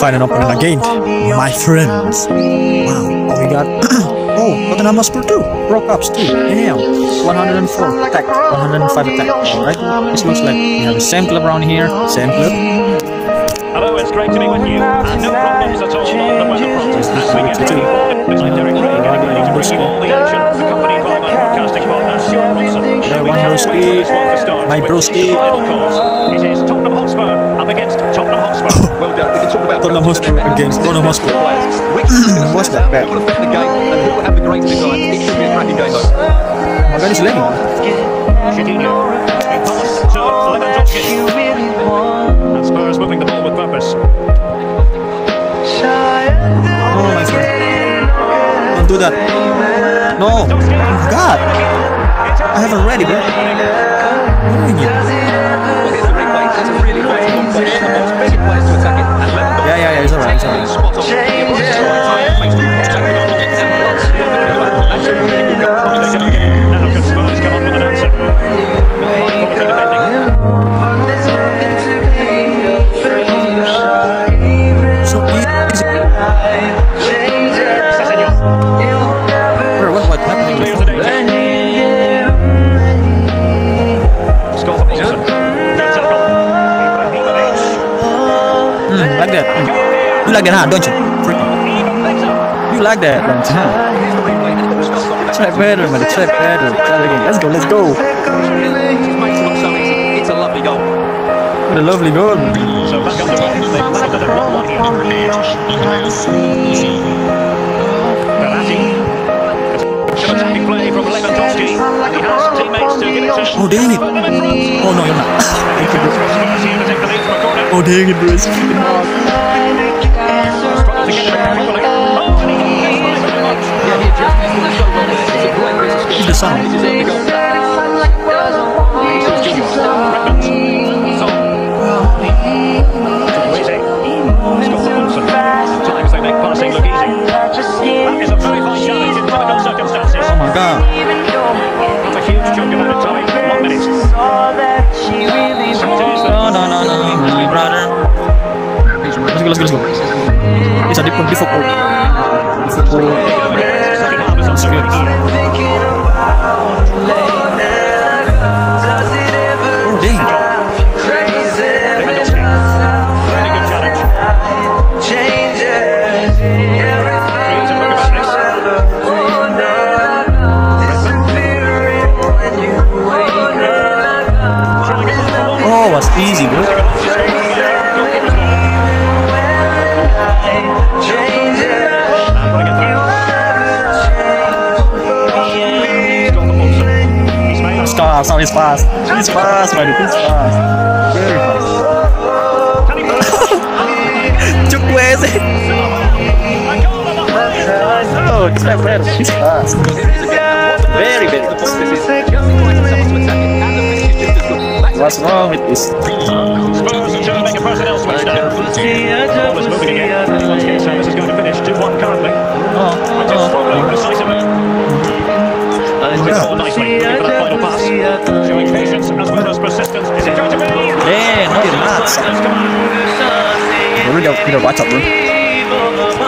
Find an opponent again. My friends. Wow. Oh, we got. oh, Tottenham Hotspur too. Pro Cups too. Damn. 104 attack. 105 attack. Alright. This looks like we have the same club around here. Same club. Hello, it's great to be with you. And no problems at all on the weather front. As we get ready for I'm Derek Craig, and I'm ready to bring you all the action, accompanied by my broadcasting partner, Stewart. Yeah, We game though. Oh my god, it's lagging. Coutinho. He passed to. And Spurs moving the ball with purpose. Oh my god. Don't do that. No. Oh god. I haven't ready, bro. Doing it. Well, You like that, huh? Don't you? You like that, don't you? Huh? Try better, man. Try better. Try again. Let's go, let's go. It's a lovely goal. What a lovely goal. So back underway. They've limited at 1-1 here. Verratti. Attacking play from Lewandowski. He has teammates to give it to. Oh, dang it. Oh, no, you're not. Oh, dang it. Oh oh, brother. Let's go, let's go, let's go. It's a different, difficult. Difficult. Easy, bro. Now oh, it's fast. It's fast, my dude, it's fast. Very fast. Oh, it's not bad. It's fast. Very, very fast. What's wrong with this? Spurs are trying to make a personnel switch now. Ball is moving again. So this is going to finish 2-1 currently. Just strongly, decisively. And it's more nicely looking for that final pass. Showing patience as well as persistence. Is it going to be? Yeah, no, you're not. Let's on. Bro, we got, we got watch out, bro.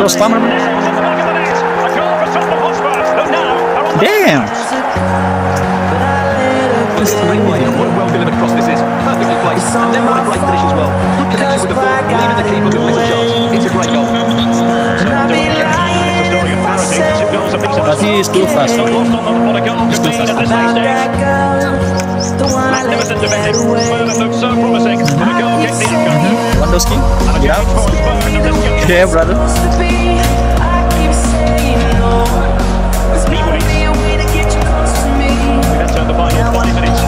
Cross farmer. On the back of the net. A goal And a Yeah. chance for Spurs to risk it. Yeah, brother. We enter the final 40 minutes.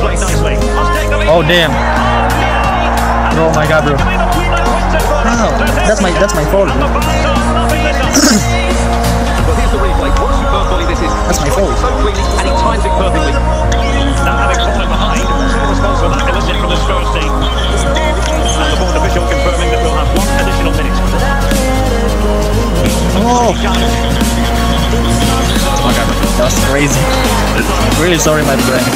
Played nicely. Must take the lead. Oh, damn. Oh my god, bro. Wow, that's my that's my fault, bro. Crazy. really sorry, my brain.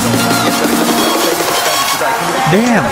Damn.